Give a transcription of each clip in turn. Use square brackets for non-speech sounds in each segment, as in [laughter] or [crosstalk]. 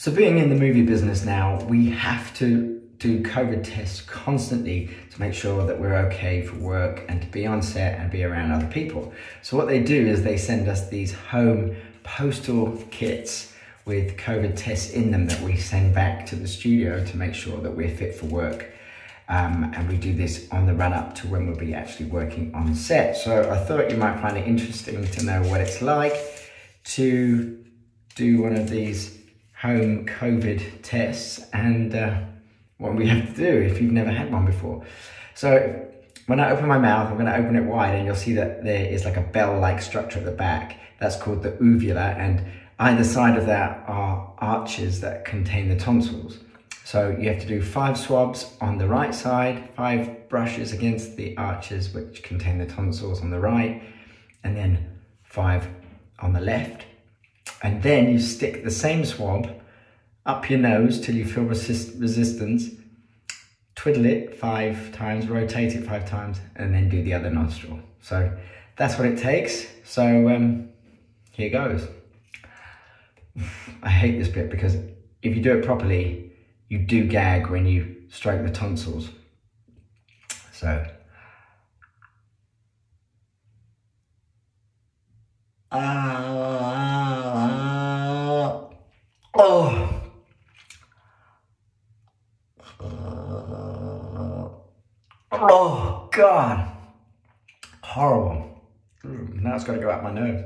So being in the movie business now, we have to do COVID tests constantly to make sure that we're okay for work and to be on set and be around other people. So what they do is they send us these home postal kits with COVID tests in them that we send back to the studio to make sure that we're fit for work. Um, and we do this on the run up to when we'll be actually working on set. So I thought you might find it interesting to know what it's like to do one of these home COVID tests and uh, what we have to do if you've never had one before. So when I open my mouth, I'm going to open it wide and you'll see that there is like a bell-like structure at the back. That's called the uvula and either side of that are arches that contain the tonsils. So you have to do five swabs on the right side, five brushes against the arches which contain the tonsils on the right, and then five on the left. And then you stick the same swab up your nose till you feel resist resistance, twiddle it five times, rotate it five times, and then do the other nostril. So that's what it takes. So um, here goes. [sighs] I hate this bit because if you do it properly, you do gag when you stroke the tonsils. So. Ah, oh. Oh, God. Horrible. Now it's got to go out my nose.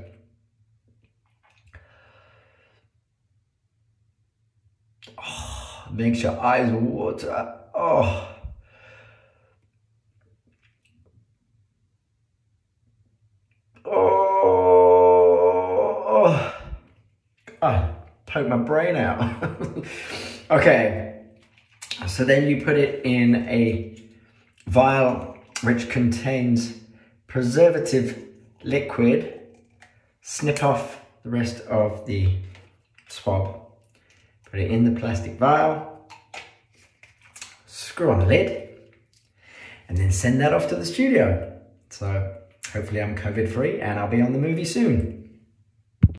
Oh, makes your eyes water. Oh. Oh. Ah, God, poke my brain out. [laughs] okay. So then you put it in a vial which contains preservative liquid. Snip off the rest of the swab. Put it in the plastic vial. Screw on the lid. And then send that off to the studio. So hopefully I'm COVID free and I'll be on the movie soon.